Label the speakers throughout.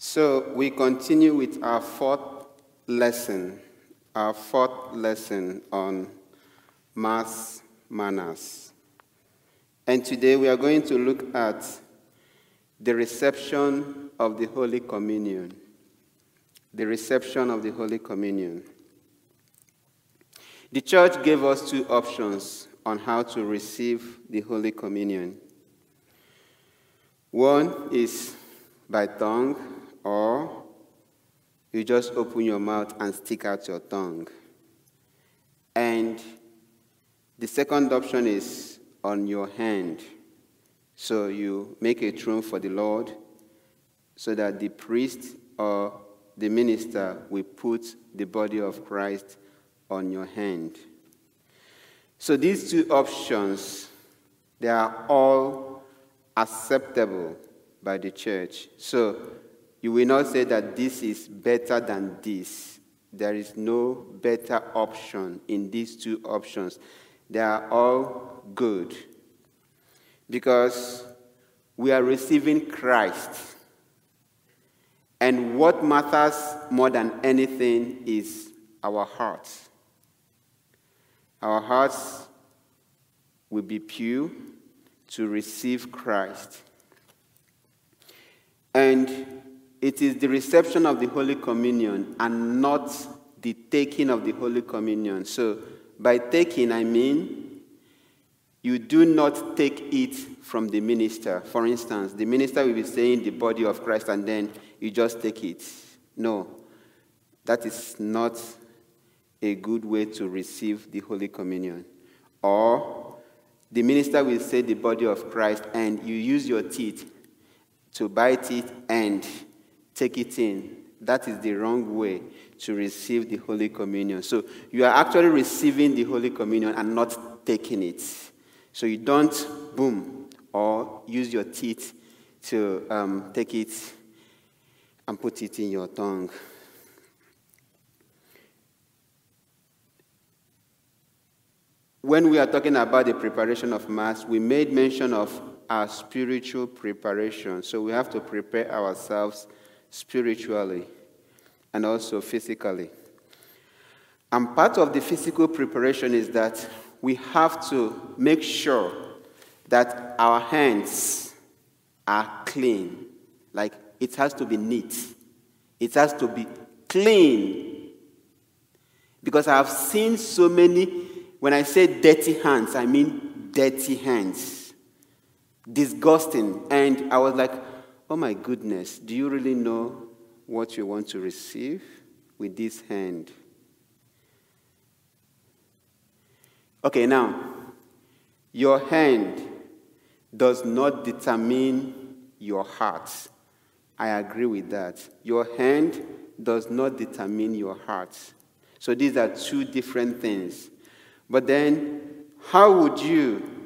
Speaker 1: So we continue with our fourth lesson, our fourth lesson on mass manners. And today we are going to look at the reception of the Holy Communion. The reception of the Holy Communion. The church gave us two options on how to receive the Holy Communion. One is by tongue, or you just open your mouth and stick out your tongue. And the second option is on your hand. So you make a throne for the Lord so that the priest or the minister will put the body of Christ on your hand. So these two options, they are all acceptable by the church. So you will not say that this is better than this. There is no better option in these two options. They are all good. Because we are receiving Christ. And what matters more than anything is our hearts. Our hearts will be pure to receive Christ. And it is the reception of the Holy Communion and not the taking of the Holy Communion. So, by taking, I mean you do not take it from the minister. For instance, the minister will be saying the body of Christ and then you just take it. No, that is not a good way to receive the Holy Communion. Or the minister will say the body of Christ and you use your teeth to bite it and take it in. That is the wrong way to receive the Holy Communion. So you are actually receiving the Holy Communion and not taking it. So you don't boom or use your teeth to um, take it and put it in your tongue. When we are talking about the preparation of Mass, we made mention of our spiritual preparation. So we have to prepare ourselves spiritually and also physically. And part of the physical preparation is that we have to make sure that our hands are clean. Like it has to be neat, it has to be clean. Because I have seen so many, when I say dirty hands, I mean dirty hands. Disgusting. And I was like, oh my goodness, do you really know what you want to receive with this hand? Okay, now, your hand does not determine your heart. I agree with that. Your hand does not determine your heart. So these are two different things. But then, how would you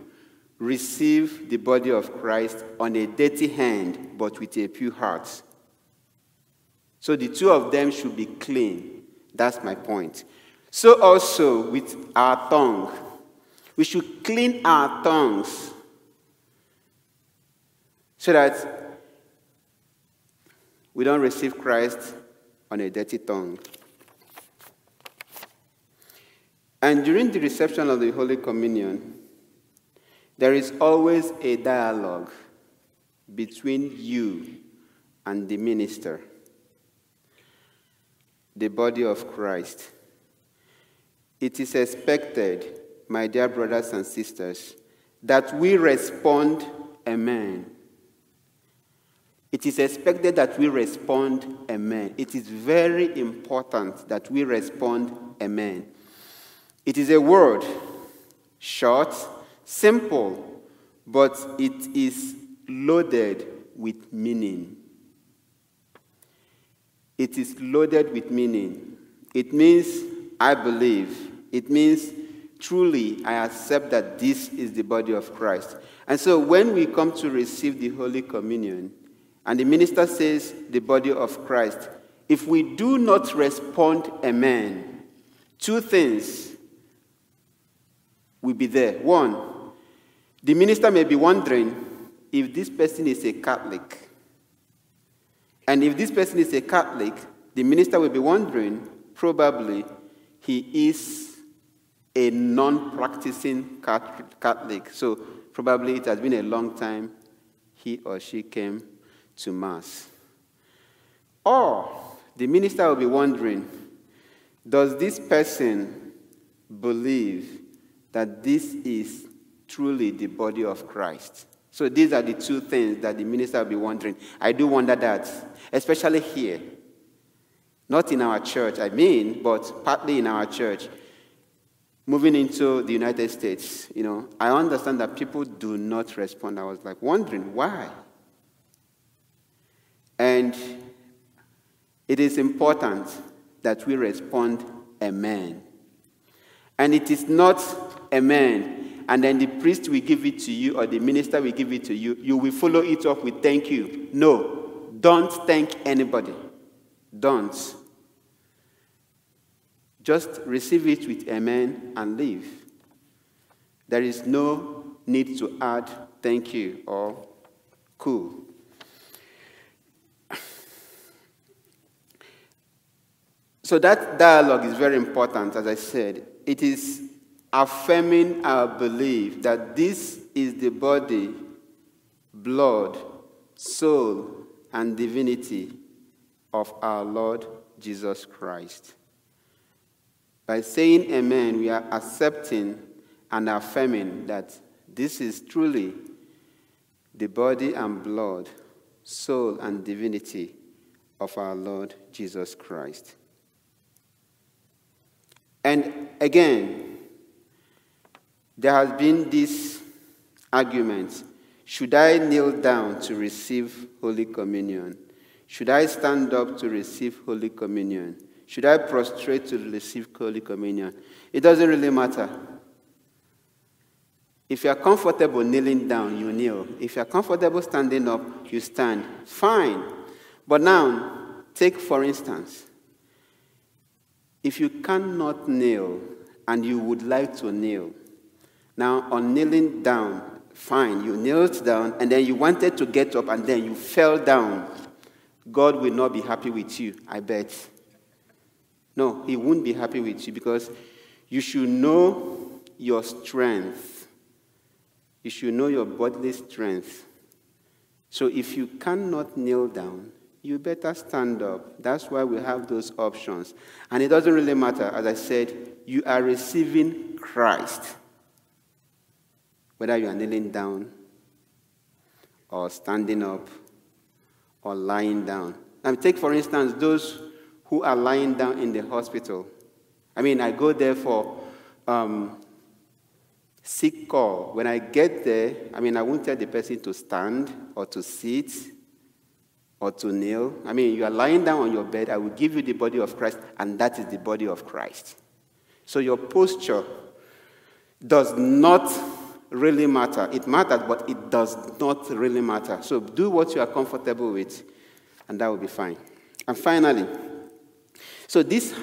Speaker 1: receive the body of Christ on a dirty hand but with a pure heart? So the two of them should be clean. That's my point. So also with our tongue. We should clean our tongues so that we don't receive Christ on a dirty tongue. And during the reception of the Holy Communion, there is always a dialogue between you and the minister, the body of Christ. It is expected, my dear brothers and sisters, that we respond, Amen. It is expected that we respond, Amen. It is very important that we respond, Amen. It is a word, short, simple, but it is loaded with meaning. It is loaded with meaning. It means, I believe. It means, truly, I accept that this is the body of Christ. And so when we come to receive the Holy Communion, and the minister says, the body of Christ, if we do not respond, Amen, two things will be there. One, the minister may be wondering if this person is a Catholic. And if this person is a Catholic, the minister will be wondering, probably, he is a non practicing Catholic. So probably it has been a long time he or she came to Mass. Or the minister will be wondering, does this person believe that this is truly the body of Christ? So these are the two things that the minister will be wondering. I do wonder that, especially here. Not in our church, I mean, but partly in our church. Moving into the United States, you know, I understand that people do not respond. I was like wondering why. And it is important that we respond amen. And it is not amen, and then the priest will give it to you or the minister will give it to you. You will follow it up with thank you. No, don't thank anybody. Don't. Just receive it with amen and leave. There is no need to add thank you or cool. So that dialogue is very important, as I said. It is affirming our belief that this is the body, blood, soul, and divinity of our Lord Jesus Christ. By saying amen, we are accepting and affirming that this is truly the body and blood, soul, and divinity of our Lord Jesus Christ. And again, there has been this argument should I kneel down to receive Holy Communion? Should I stand up to receive Holy Communion? Should I prostrate to receive Holy Communion? It doesn't really matter. If you are comfortable kneeling down, you kneel. If you are comfortable standing up, you stand. Fine. But now, take for instance, if you cannot kneel and you would like to kneel, now on kneeling down, fine, you knelt down and then you wanted to get up and then you fell down, God will not be happy with you, I bet. No, He won't be happy with you because you should know your strength. You should know your bodily strength. So if you cannot kneel down, you better stand up. That's why we have those options. And it doesn't really matter. As I said, you are receiving Christ. Whether you are kneeling down, or standing up, or lying down. Now, take for instance those who are lying down in the hospital. I mean, I go there for um, sick call. When I get there, I mean, I won't tell the person to stand or to sit or to kneel. I mean, you are lying down on your bed, I will give you the body of Christ, and that is the body of Christ. So your posture does not really matter. It matters, but it does not really matter. So do what you are comfortable with, and that will be fine. And finally, so this,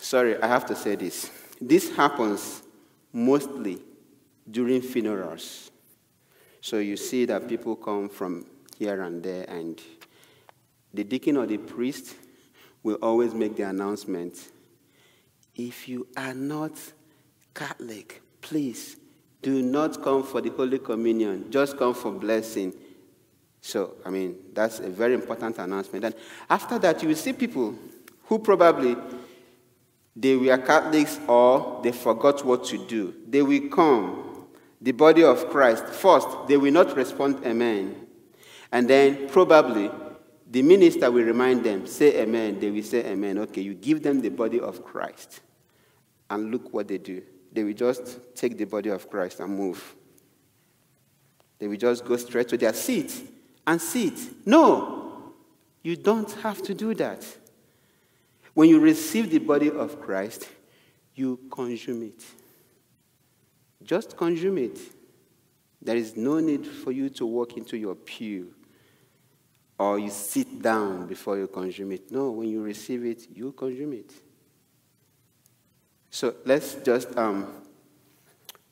Speaker 1: sorry, I have to say this. This happens mostly during funerals. So you see that people come from here and there, and the deacon or the priest will always make the announcement if you are not Catholic, please do not come for the Holy Communion, just come for blessing. So, I mean, that's a very important announcement. And after that, you will see people who probably they were Catholics or they forgot what to do. They will come, the body of Christ. First, they will not respond, Amen. And then probably the minister will remind them, say amen. They will say amen. Okay, you give them the body of Christ. And look what they do. They will just take the body of Christ and move. They will just go straight to their seat and sit. No, you don't have to do that. When you receive the body of Christ, you consume it. Just consume it. There is no need for you to walk into your pew or you sit down before you consume it. No, when you receive it, you consume it. So let's just um,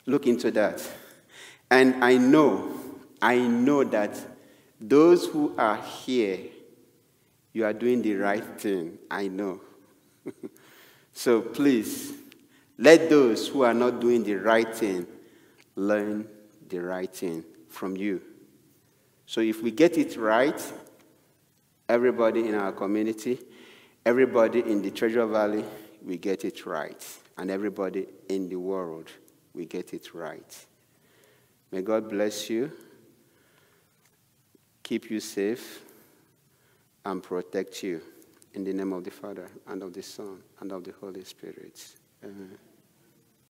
Speaker 1: look into that. And I know, I know that those who are here, you are doing the right thing. I know. so please, let those who are not doing the right thing learn the right thing from you. So if we get it right, everybody in our community, everybody in the Treasure Valley, we get it right. And everybody in the world, we get it right. May God bless you, keep you safe, and protect you. In the name of the Father, and of the Son, and of the Holy Spirit. Amen.